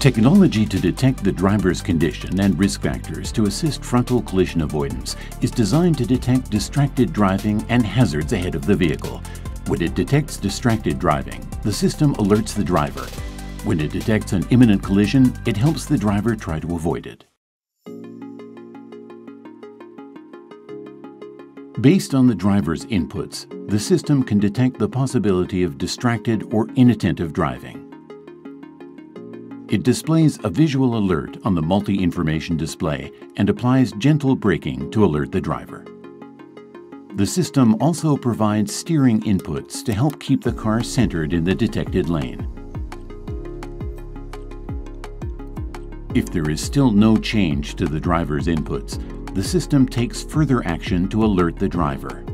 Technology to detect the driver's condition and risk factors to assist frontal collision avoidance is designed to detect distracted driving and hazards ahead of the vehicle. When it detects distracted driving, the system alerts the driver. When it detects an imminent collision, it helps the driver try to avoid it. Based on the driver's inputs, the system can detect the possibility of distracted or inattentive driving. It displays a visual alert on the multi-information display and applies gentle braking to alert the driver. The system also provides steering inputs to help keep the car centered in the detected lane. If there is still no change to the driver's inputs, the system takes further action to alert the driver.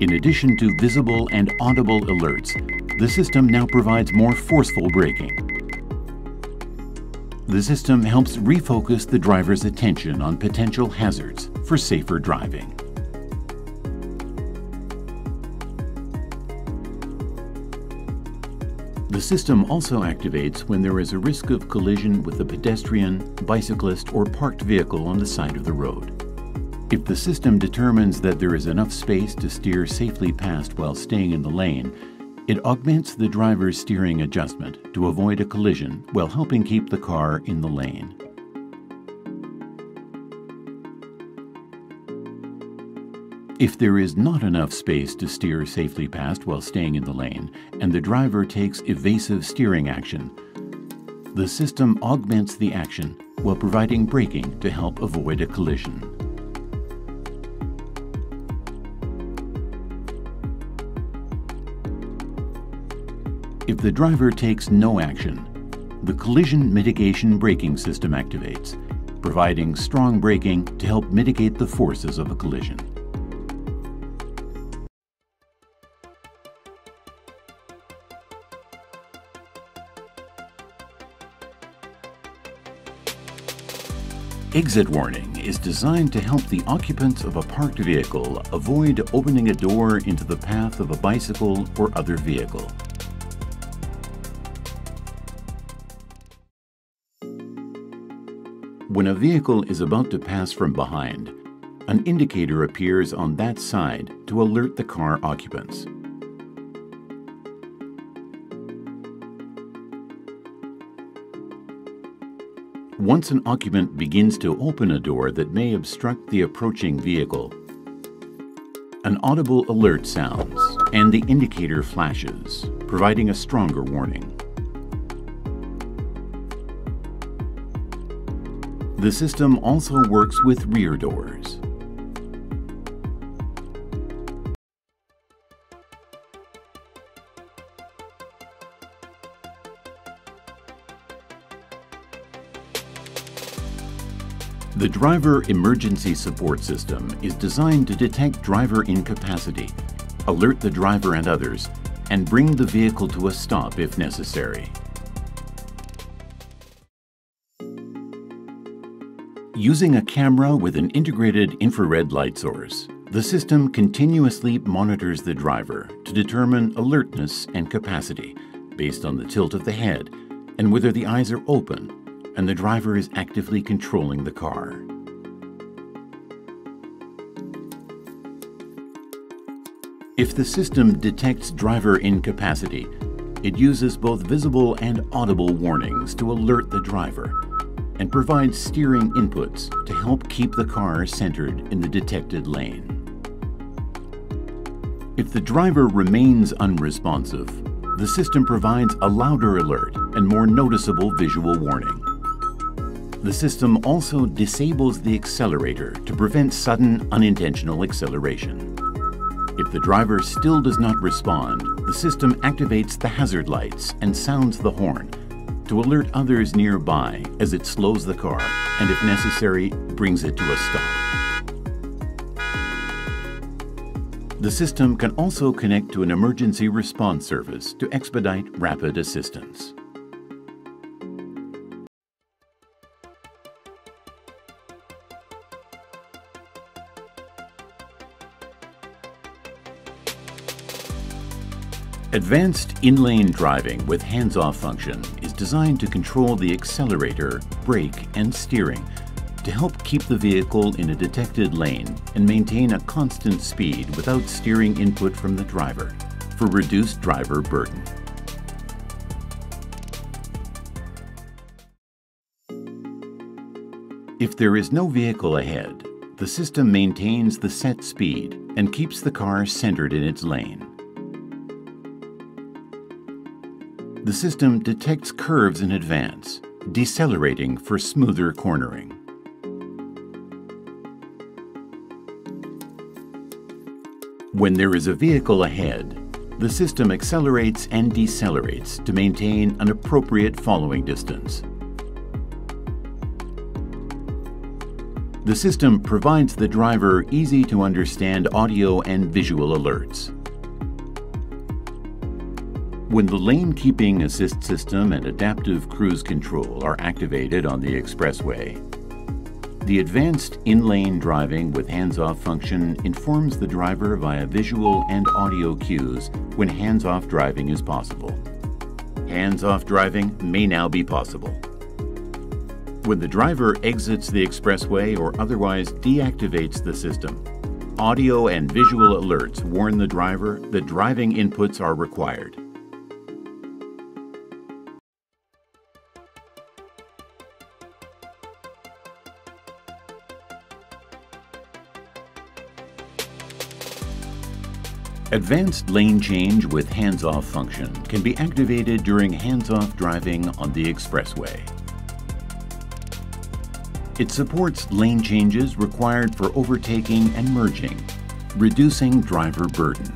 In addition to visible and audible alerts, the system now provides more forceful braking. The system helps refocus the driver's attention on potential hazards for safer driving. The system also activates when there is a risk of collision with a pedestrian, bicyclist, or parked vehicle on the side of the road. If the system determines that there is enough space to steer safely past while staying in the lane, it augments the driver's steering adjustment to avoid a collision while helping keep the car in the lane. If there is not enough space to steer safely past while staying in the lane, and the driver takes evasive steering action, the system augments the action while providing braking to help avoid a collision. If the driver takes no action, the collision mitigation braking system activates, providing strong braking to help mitigate the forces of a collision. Exit warning is designed to help the occupants of a parked vehicle avoid opening a door into the path of a bicycle or other vehicle. When a vehicle is about to pass from behind, an indicator appears on that side to alert the car occupants. Once an occupant begins to open a door that may obstruct the approaching vehicle, an audible alert sounds and the indicator flashes, providing a stronger warning. The system also works with rear doors. The Driver Emergency Support System is designed to detect driver incapacity, alert the driver and others, and bring the vehicle to a stop if necessary. Using a camera with an integrated infrared light source, the system continuously monitors the driver to determine alertness and capacity based on the tilt of the head and whether the eyes are open and the driver is actively controlling the car. If the system detects driver incapacity, it uses both visible and audible warnings to alert the driver and provides steering inputs to help keep the car centered in the detected lane. If the driver remains unresponsive, the system provides a louder alert and more noticeable visual warning. The system also disables the accelerator to prevent sudden unintentional acceleration. If the driver still does not respond, the system activates the hazard lights and sounds the horn to alert others nearby as it slows the car and, if necessary, brings it to a stop. The system can also connect to an emergency response service to expedite rapid assistance. Advanced in-lane driving with hands-off function designed to control the accelerator, brake, and steering to help keep the vehicle in a detected lane and maintain a constant speed without steering input from the driver for reduced driver burden. If there is no vehicle ahead, the system maintains the set speed and keeps the car centered in its lane. The system detects curves in advance, decelerating for smoother cornering. When there is a vehicle ahead, the system accelerates and decelerates to maintain an appropriate following distance. The system provides the driver easy to understand audio and visual alerts. When the lane keeping assist system and adaptive cruise control are activated on the expressway, the advanced in-lane driving with hands-off function informs the driver via visual and audio cues when hands-off driving is possible. Hands-off driving may now be possible. When the driver exits the expressway or otherwise deactivates the system, audio and visual alerts warn the driver that driving inputs are required. Advanced lane change with hands-off function can be activated during hands-off driving on the expressway. It supports lane changes required for overtaking and merging, reducing driver burden.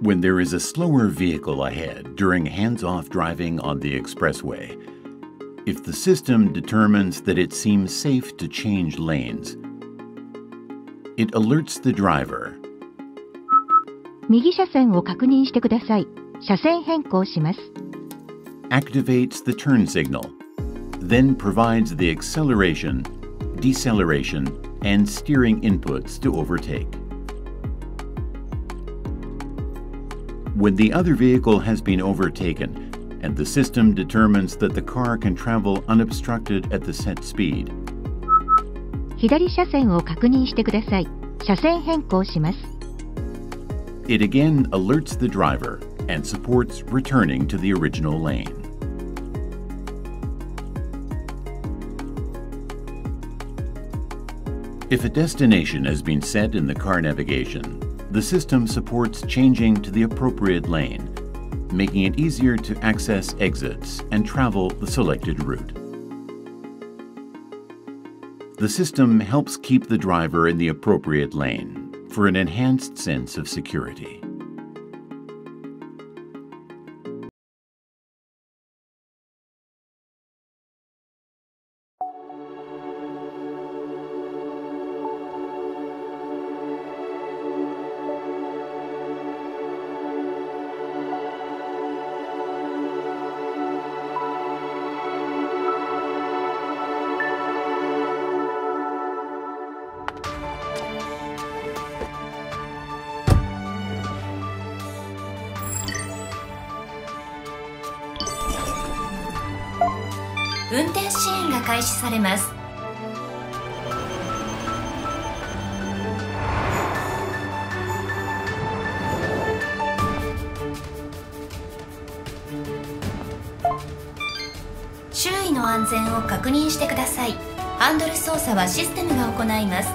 When there is a slower vehicle ahead during hands-off driving on the expressway, if the system determines that it seems safe to change lanes, it alerts the driver. 右車線を確認してください。車線変更します。 activates the turn signal, then provides the acceleration, deceleration, and steering inputs to overtake. When the other vehicle has been overtaken and the system determines that the car can travel unobstructed at the set speed, 左車線を確認してください。車線変更します。 it again alerts the driver and supports returning to the original lane. If a destination has been set in the car navigation, the system supports changing to the appropriate lane, making it easier to access exits and travel the selected route. The system helps keep the driver in the appropriate lane for an enhanced sense of security.「運転支援が開始されます」周囲の安全を確認してください。ハンドル操作はシステムが行います。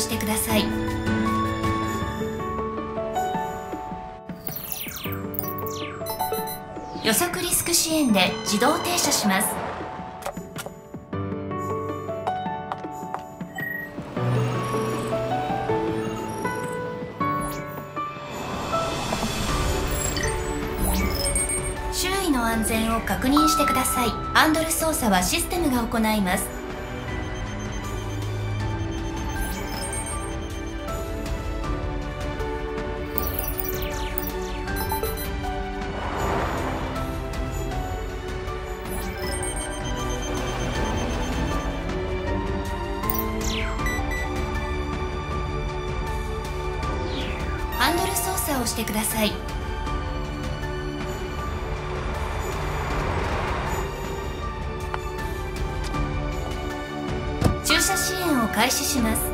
してください。予測リスク支援で自動停車します。周囲の安全を確認してください。ハンドル操作はシステムが行います。してください。駐車支援を開始します。